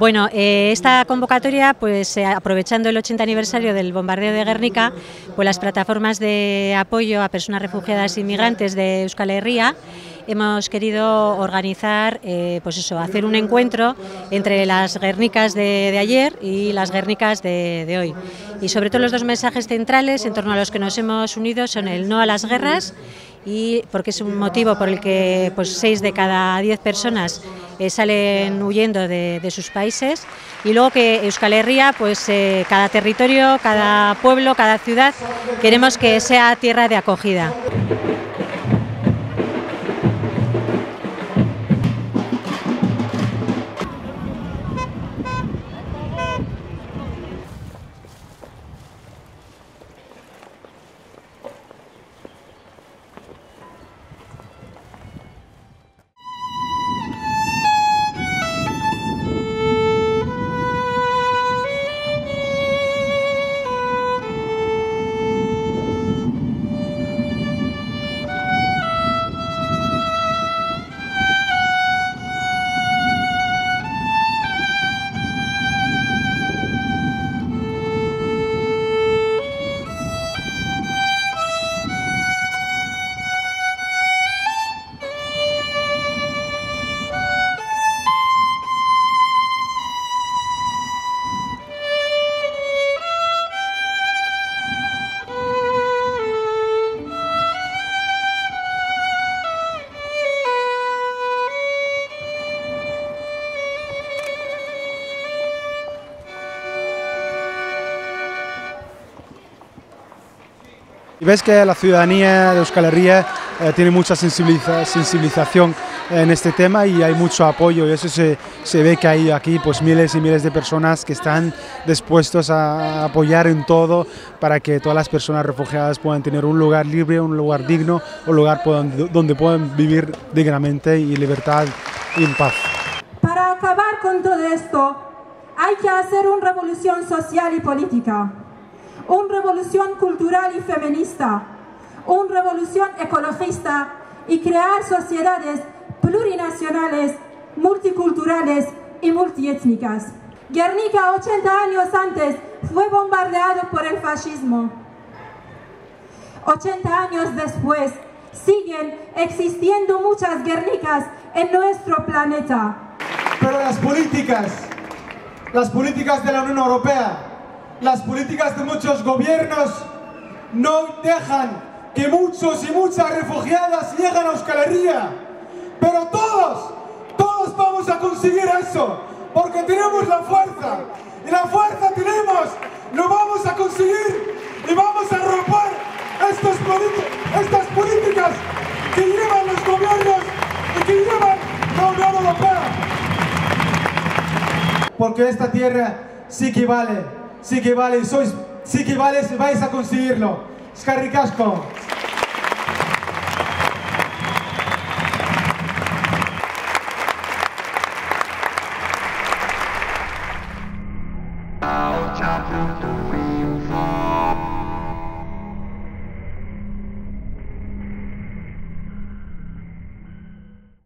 Bueno, eh, esta convocatoria, pues eh, aprovechando el 80 aniversario del bombardeo de Guernica, pues las plataformas de apoyo a personas refugiadas e inmigrantes de Euskal Herria hemos querido organizar, eh, pues eso, hacer un encuentro entre las guernicas de, ayer y las guernicas de, hoy. Y sobre todo los dos mensajes centrales en torno a los que nos hemos unido son el no a las guerras y porque es un motivo por el que pues, seis de cada diez personas eh, salen huyendo de, de, sus países y luego que Euskal Herria, pues eh, cada territorio, cada pueblo, cada ciudad, queremos que sea tierra de acogida. Y ves que la ciudadanía de Euskal Herria eh, tiene mucha sensibiliza sensibilización en este tema y hay mucho apoyo y eso se, se, ve que hay aquí pues miles y miles de personas que están dispuestos a apoyar en todo para que todas las personas refugiadas puedan tener un lugar libre, un lugar digno, un lugar donde puedan vivir dignamente y libertad y en paz. Para acabar con todo esto hay que hacer una revolución social y política una revolución cultural y feminista, una revolución ecologista y crear sociedades plurinacionales, multiculturales y multiétnicas. Guernica 80 años antes fue bombardeado por el fascismo. 80 años después siguen existiendo muchas Guernicas en nuestro planeta. Pero las políticas, las políticas de la Unión Europea las políticas de muchos gobiernos no dejan que muchos y muchas refugiadas lleguen a Euskal Herria. Pero todos, todos vamos a conseguir eso, porque tenemos la fuerza. Y la fuerza tenemos, lo vamos a conseguir y vamos a romper estas, políticas que llevan los gobiernos y que llevan la Unión Europea. Porque esta tierra sí que vale sí que vale, sois, sí que vale, vais a conseguirlo. Scarricasco.